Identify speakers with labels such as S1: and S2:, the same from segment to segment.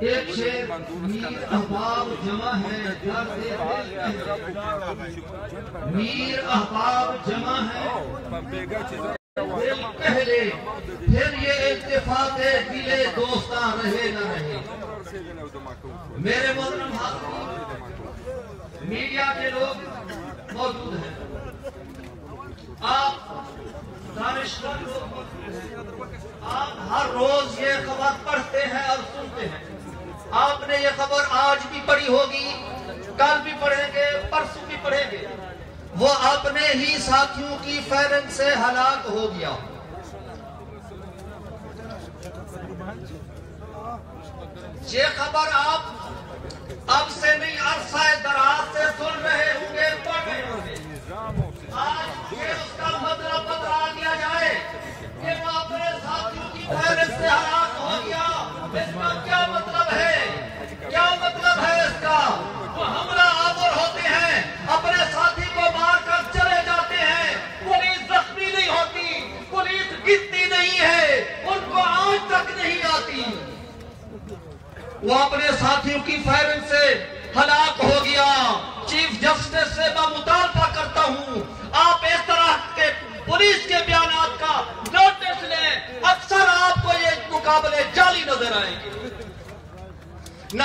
S1: ایک شیر میر احباب جمع ہے گھر میر احباب جمع ہے پہلے پھر یہ اتفاق دل دوستاں رہے نہ رہے۔ میرے محترم حاضرین میڈیا کے لوگ موجود ہیں۔ آپ دانشور لوگ موجود ہیں۔ آپ ہر روز یہ خبر پڑھتے ہیں اور سنتے ہیں۔ آپ نے یہ خبر آج بھی پڑھی ہوگی، کل بھی پڑھیں گے، پرسوں بھی پڑھیں گے۔ وہ اپنے ہی ساتھیوں کی فیرنگ سے ہلاک ہو گیا۔ یہ خبر آپ اب سے نہیں عرصہ دراز سے سن رہے ہوں گے، پڑھ رہے ہوں گے۔ آج یہ اس کا مطلب بتا دیا جائے کہ وہ اپنے ساتھیوں کی فہرست سے ہلاک ہو گیا۔ اس کا کیا مطلب ہے؟ کیا مطلب ہے اس کا؟ وہ حملہ آور ہوتے ہیں، اپنے ساتھی کو مار کر چلے جاتے ہیں پولیس زخمی نہیں ہوتی پولیس گرتی نہیں ہے ان کو آج تک نہیں آتی وہ اپنے ساتھیوں کی فائرنگ سے ہلاک ہو گیا چیف جسٹس سے میں مطالبہ کرتا ہوں آپ اس طرح کے پولیس کے بیانات کا نوٹس لیں اکثر آپ کو یہ مقابلے جعلی نظر آئیں گے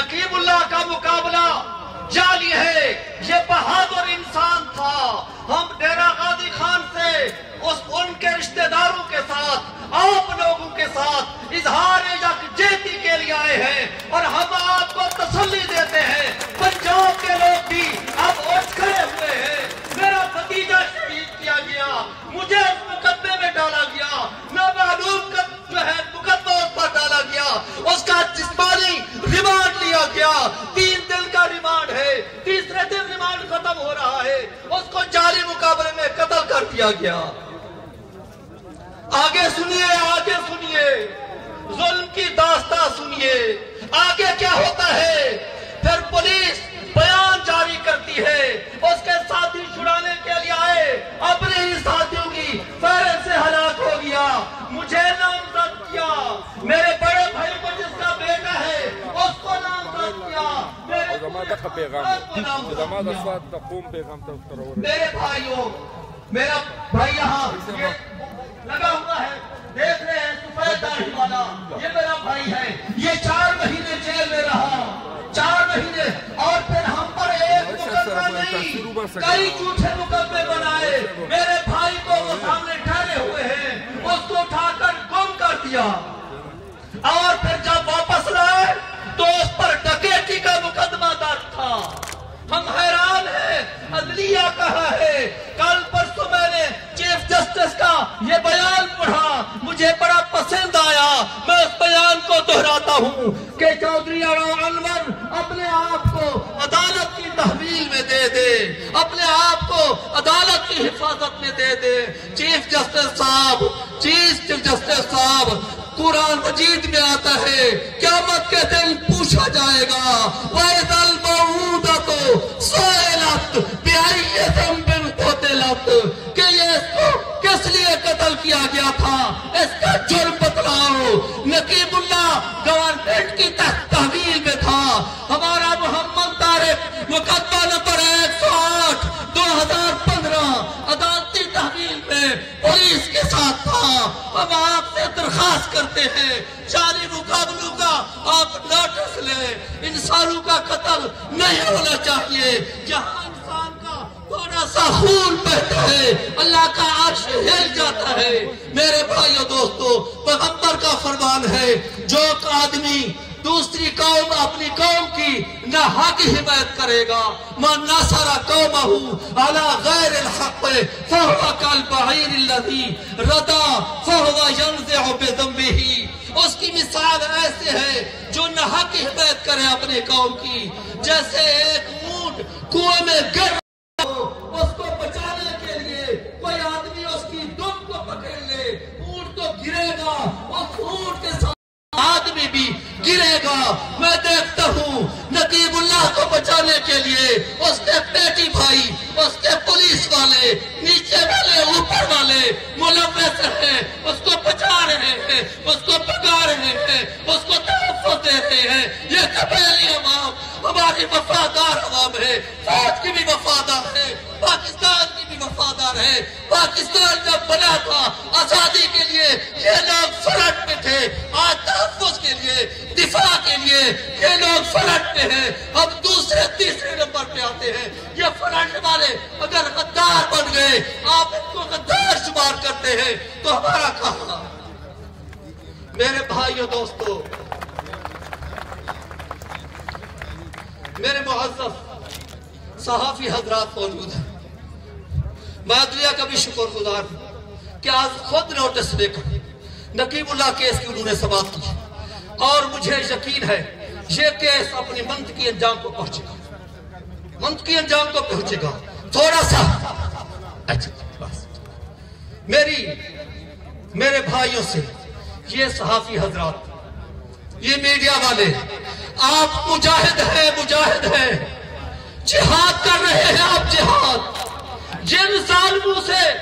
S1: نقیب اللہ کا مقابلہ جعلی ہے، یہ بہادر انسان تھا۔ ہم ڈیرہ غازی خان سے، اس ان کے رشتہ داروں کے ساتھ، آپ لوگوں کے ساتھ اظہار یکجہتی کے لیے آئے ہیں اور ہم آپ کو تسلی دیتے ہیں۔ پنجاب کے لوگ بھی اب اٹھ کھڑے ہوئے ہیں۔ میرا بھتیجا شہید کیا گیا، مجھے اس مقدمے میں ڈالا گیا۔ نامعلوم کا دیا گیا؟ آگے سنیے آگے سنیے۔ ظلم کی داستہ سنیے۔ آگے کیا ہوتا ہے؟ پھر پولیس بیان جاری کرتی ہے۔ اس کے ساتھی چھڑانے کے لیے آئے۔ اپنے ہی ساتھیوں کی فیرن سے ہلاک ہو گیا۔ مجھے نامزد کیا۔ میرے بڑے بھائی کو جس کا بیٹا ہے اس کو نامزد کیا۔ کیا۔ میرے بھائیوں میرا بھائی یہاں یہ لگا ہوا ہے دیکھ رہے ہیں سفید داڑھی والا یہ میرا بھائی ہے۔ یہ چار مہینے جیل میں رہا۔ چار مہینے اور پھر ہم پر ایک مقدمہ نہیں کئی جھوٹے مقدمے بنائے۔ میرے بھائی کو وہ سامنے ٹھہرے ہوئے ہیں۔ اس کو اٹھا کر گم کر دیا۔ اور پھر جب واپس لائے تو اس پر ڈکیٹی کا مقدمہ درج تھا۔ ہم حیران ہیں عدلیہ کہا ہے کل چیف جسٹس کا یہ بیان پڑھا، مجھے بڑا پسند آیا۔ میں اس بیان کو دہراتا ہوں کہ چودھری انور اپنے آپ کو عدالت کی تحویل میں دے دے، اپنے آپ کو عدالت کی حفاظت میں دے دے۔ چیف جسٹس صاحب، چیف جسٹس صاحب، قرآن مجید میں آتا ہے، قیامت کے دن پوچھا جائے گا، وَإِذَا الْمَوْدَةُ سُئِلَتْ بِأَيِّ ذَنبٍ قُتِلَتْ کہ یہ اس کو کس لیے قتل کیا گیا تھا؟ اس کا جرم بتلاؤ۔ نقیب اللہ گورنمنٹ کی تحت تحویل میں تھا۔ ہمارا محمد طارق مقدمہ نمبر ایک سو آٹھ، دو ہزار پندرہ، عدالتی تحویل میں پولیس کے ساتھ تھا۔ ہم آپ سے درخواست کرتے ہیں جعلی مقابلوں کا آپ نوٹس لیں۔ انسانوں کا قتل نہیں ہونا چاہیے۔ جہاں تھوڑا سا خون بہتا ہے۔ اللہ کا عرش ہل جاتا ہے۔ میرے بھائیو دوستو، پیغمبر کا فرمان ہے، جو ایک آدمی دوسری قوم اپنی قوم کی نہ حق حمایت کرے گا من نصر قومه على غیر الحق فهو كالبعير الذي ردا فهو ينزع بذنبه اس کی مثال ایسے ہے، جو نہ حق حمایت کرے اپنے قوم کی۔ جیسے ایک اونٹ کنویں میں گر میں بھی گرے گا۔ میں دیکھتا ہوں نقیب اللہ کو بچانے کے لیے اس کے پیٹی بھائی، اس کے پولیس والے، نیچے والے، اوپر والے ملوث ہیں، اس کو بچا رہے ہیں، اس کو پکا رہے ہیں، اس کو تحفظ دیتے ہیں۔ یہ قبیلی امام ہماری وفادار عوام ہے فوج کی بھی وفادار ہے پاکستان کی بھی وفادار ہے پاکستان جب بنا تھا آزادی کے لیے، یہ لوگ فرنٹ میں تھے۔ آج تحفظ کے لیے، دفاع کے لیے یہ لوگ فرنٹ میں ہیں۔ اب دوسرے، تیسرے نمبر پہ آتے ہیں۔ یہ فرنٹ والے اگر غدار بن گئے، آپ ان کو غدار شمار کرتے ہیں۔ تو ہمارا کہاں؟ میرے بھائیوں دوستو میرے معزز صحافی حضرات موجود ہیں۔ میں عدلیہ کا بھی شکر گزار ہوں کہ آج خود نوٹس لے کر نقیب اللہ کیس کی انہوں نے سماعت کی۔ اور مجھے یقین ہے یہ کیس اپنی منطقی انجام کو پہنچے گا۔ منطقی انجام کو پہنچے گا۔ تھوڑا سا۔ اچھا بس۔ میری، میرے بھائیوں سے یہ صحافی حضرات یہ میڈیا والے، آپ مجاہد ہیں مجاہد ہیں۔ جہاد کر رہے ہیں آپ جہاد۔ جن ظالموں سے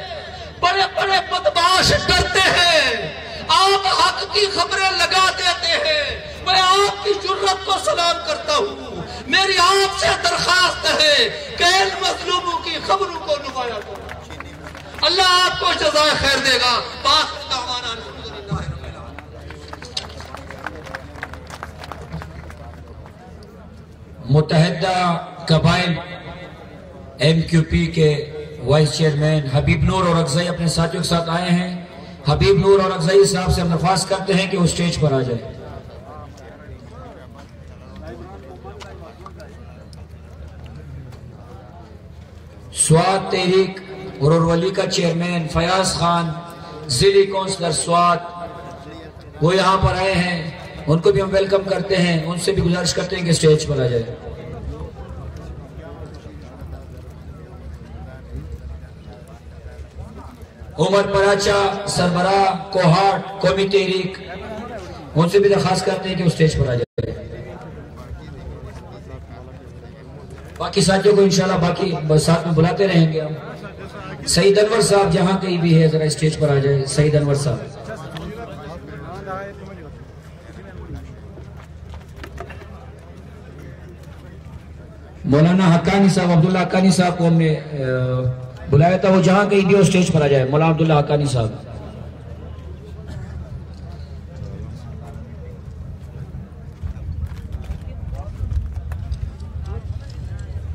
S1: بڑے بڑے بدماش ڈرتے ہیں، آپ حق کی خبریں لگا دیتے ہیں۔ میں آپ کی جرت کو سلام کرتا ہوں۔ میری آپ سے درخواست ہے کہ ان مظلوموں کی خبروں کو نمایاں کرو۔ اللہ آپ کو جزائے خیر دے گا۔ بات
S2: متحدہ قبائل ایم کیو پی کے وائس چیئرمین حبیب نور اور اگزائی اپنے ساتھیوں کے ساتھ آئے ہیں۔ حبیب نور اور اگزائی صاحب سے ہم درخواست کرتے ہیں کہ وہ سٹیج پر آ جائے۔ سوات تحریک غرور ولی کا چیئرمین فیاض خان ضلعی کونسلر سوات وہ یہاں پر آئے ہیں۔ ان کو بھی ہم ویلکم کرتے ہیں، ان سے بھی گزارش کرتے ہیں کہ سٹیج پر آ جائے۔ عمر پراچا، سربراہ، کوہاٹ قومی تحریک ان سے بھی درخواست کرتے ہیں کہ وہ سٹیج پر آ جائے۔ باقی ساتھیوں کو انشاءاللہ باقی ساتھ میں بلاتے رہیں گے ہم۔ سعید انور صاحب جہاں کہیں بھی ہے، ذرا سٹیج پر آ جائے سعید انور صاحب۔ مولانا حقانی صاحب، عبداللہ حقانی صاحب کو ہم نے بلایا تھا، وہ جہاں کہیں بھی وہ سٹیج پر آ جائے۔ مولانا عبداللہ حقانی صاحب۔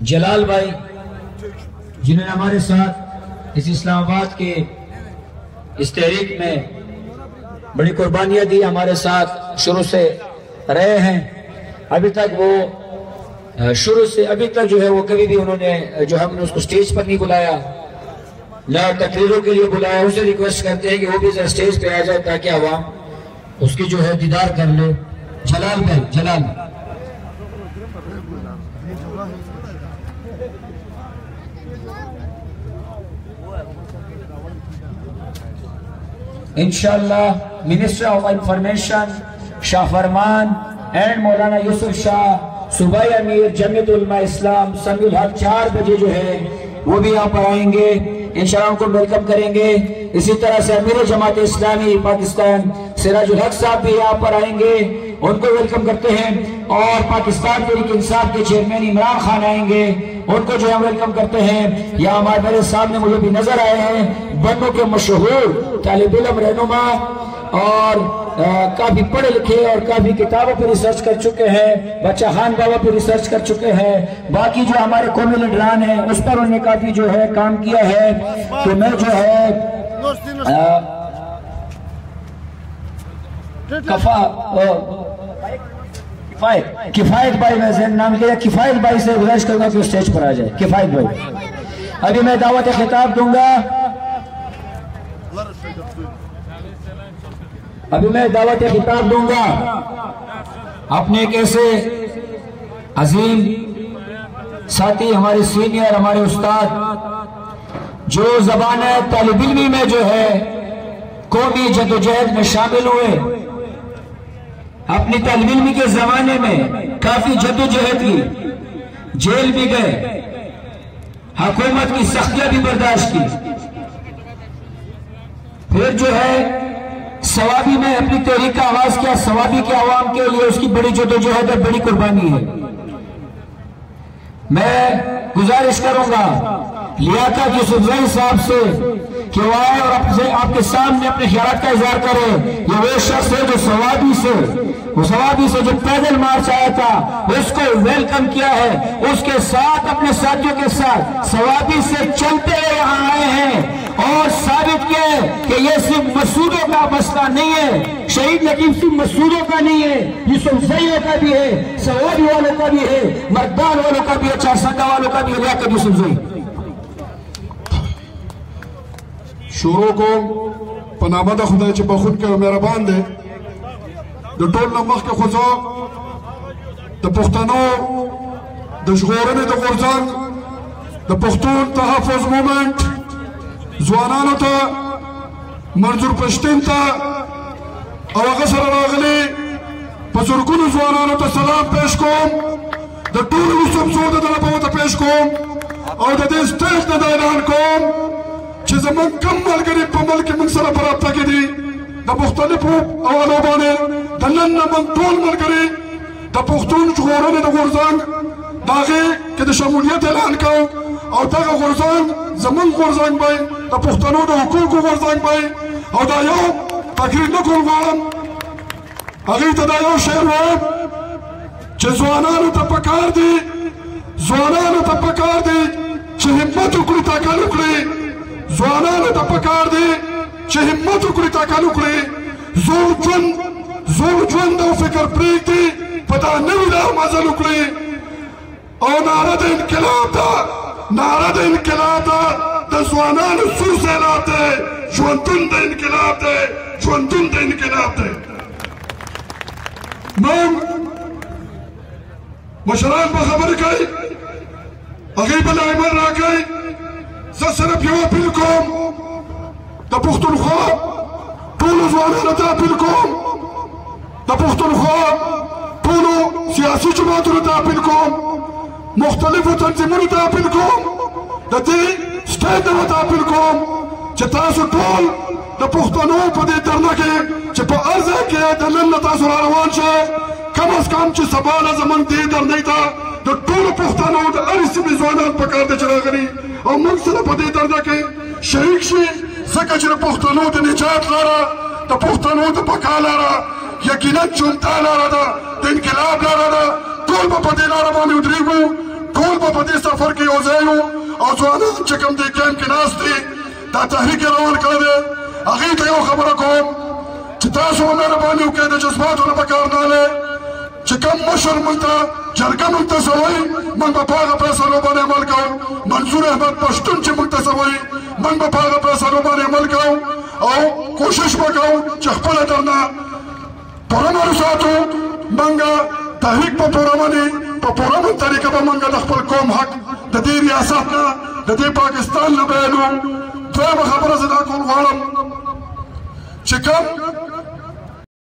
S2: جلال بھائی، جنہوں نے ہمارے ساتھ اس اسلام آباد کے اس تحریک میں بڑی قربانیاں دی، ہمارے ساتھ شروع سے رہے ہیں۔ ابھی تک وہ شروع سے ابھی تک جو ہے وہ کبھی بھی انہوں نے جو ہم نے اس کو سٹیج پر نہیں بلایا، نہ تقریروں کے لیے بلایا، اسے ریکویسٹ کرتے ہیں کہ وہ بھی ذرا سٹیج پہ آ جائے تاکہ عوام اس کی جو ہے دیدار کر لے۔ جلال بھائی، جلال۔ انشاءاللہ منسٹر آف انفارمیشن شاہ فرمان اینڈ مولانا یوسف شاہ صوبائی امیر جمعیت علماء اسلام سنگ الحق چار بجے جو ہے، وہ بھی یہاں پر آئیں گے۔ انشاءاللہ ان کو ویلکم کریں گے۔ اسی طرح سے امیر جماعت اسلامی، پاکستان، سراج الحق صاحب بھی یہاں پر آئیں گے۔ ان کو ویلکم کرتے ہیں۔ اور پاکستان تحریک انصاف کے چیئرمین عمران خان آئیں گے۔ ان کو جو ہم ویلکم کرتے ہیں۔ یہاں ہمارے میرے سامنے مجھے بھی نظر آئے ہیں۔ بنوں کے مشہور طالب علم رہنما اور کافی پڑھے لکھے اور کافی کتابوں پہ ریسرچ کر چکے ہیں، بچہ خان بابا پہ ریسرچ کر چکے ہیں۔ باقی جو ہمارے قومی لیڈران ہیں، اس پر انہوں نے کافی جو ہے کام کیا ہے۔ تو میں جو ہے کفا کفایت بھائی میں ذہن نام لیا کفایت بھائی سے گزارش کروں گا کہ اسٹیج پر آ جائے۔ کفایت بھائی۔ ابھی میں دعوت خطاب دوں گا۔ ابھی میں دعوت خطاب دوں گا۔ اپنے ایک ایسے عظیم ساتھی، ہمارے سینئر ہمارے استاد، جو زبان طالب علمی میں جو ہے، قومی جد و جہد میں شامل ہوئے۔ اپنی طالب علمی کے زمانے میں کافی جد و جہد کی، جیل بھی گئے، حکومت کی سختیاں بھی برداشت کی۔ پھر جو ہے سوابی میں اپنی تحریک کا آواز کیا سوابی کے عوام کے لیے اس کی بڑی جدوجہد ہے بڑی قربانی ہے۔ میں گزارش کروں گا لیاقت یوسف زئی صاحب سے کہ وہ آئے اور آپ آپ کے سامنے اپنے خیالات کا اظہار کرے۔ یہ وہ شخص ہے جو سوابی سے وہ سوابی سے جو پیدل مارچ آیا تھا، اس کو ویلکم کیا ہے۔ اس کے ساتھ اپنے ساتھیوں کے ساتھ سوابی سے چلتے ہوئے یہاں آئے ہیں۔ اور ثابت کیا ہے کہ یہ صرف مسودوں کا مسئلہ نہیں ہے، شہید لکیم صرف مسودوں کا نہیں ہے، یوسف زئیوں کا بھی ہے سوابی والوں کا بھی ہے، مردان والوں کا بھی ہے، چار سنگا والوں کا بھی ہے، لیاقت یوسف زئی۔
S3: شروع کو پنامه د خدای چې بخون کوي مهربان دی د ټول نه مخکې خو زه د پښتنو، د ژغورنې د غورځنګ، د پښتون تحفظ مومنټ ځوانانو ته منظور پښتین ته او هغه سره راغلي په زرګونو ځوانانو ته سلام پیش کوم. د ټولو یوسف زو د طرفه ته پیش کوم. او د دې سټیج نه اعلان کوم چې زمون کم ملګری په ملک موږ سره په رابطه کې دي. د مختلفو حوالو باندې د نن نه موږ ټول ملګري د پښتون ژغورنې د غورځنګ د هغې کې د شمولیت اعلان کوو او دغه غورځنګ زموږ غورځنګ به د پښتنو د حقوقو غورځنګ به او دا یو تقریر نه کول غواړم. هغې ته دا یو شعر وایم چې ځوانانو ته پکار دي ځوانانو ته پکار دي چې همت وکړي تاکل وکړي ځوانانو ته پکار دي چې همت وکړي تاکل وکړي زوړ ژوند زوړ ژوند او فکر پرېږدي په دا نوي لار مزل وکړي او ناره د انقلاب ده ناره د انقلاب ده د ځوانانو سور سیلاب دی. ژوندون د انقلاب دی. ژوندون د انقلاب دی. موږ مشران به خبرې کوي هغوی به لایمن راکوي زه صرف یو اپیل کوم. د پښتونخوا ټولو ځوانانو ته اپیل کوم. د پښتونخوا ټولو سیاسي جماعتونو ته اپیل کوم مختلفو تنظیمونو ته اپیل کوم د دې سټیج ته اپیل کوم چې تاسو ټول د پښتنو په دې درنه کې چې په هر ځای کې د نن نه تاسو را روان شئ۔ کم از کم چې سبا نه زموږ دې درنۍ ته د ټولو پښتنو د هرې سیمې ځوانان پکار دي چې راغلي او موږ سره په دې درنه کې شریک شي ځکه چې د پښتنو د نجات لاره د پښتنو د بقا لاره یقینا چونتا لاره ده د انقلاب لاره ده۔ ټول به په دې لاره باندې ودرېږو ټول په دې سفر کې یو ځای او ځوانان چې کوم دې کیمپ کې ناست دي دا تحریک روان کړی دی. هغې ته یو خبره کوم چې تاسو مهرباني وکړئ د جذباتو نه به کار نه لې چې کوم مشر موږ ته جرګه موږ ته څه وایي موږ به په هغه فیصلو باندې عمل کوو منظور احمد پښتون چې موږ ته څه وایي موږ به په هغه فیصلو باندې عمل کوو او کوشش به کوو چې خپله درنه پرمن ساتو موږ تحریک په پرمنې په پرمن طریقه به موږ د خپل قوم حق. د دې ریاست نه د دې پاکستان نه بیانو دویمه خبره زه دا کول غواړم چې کوم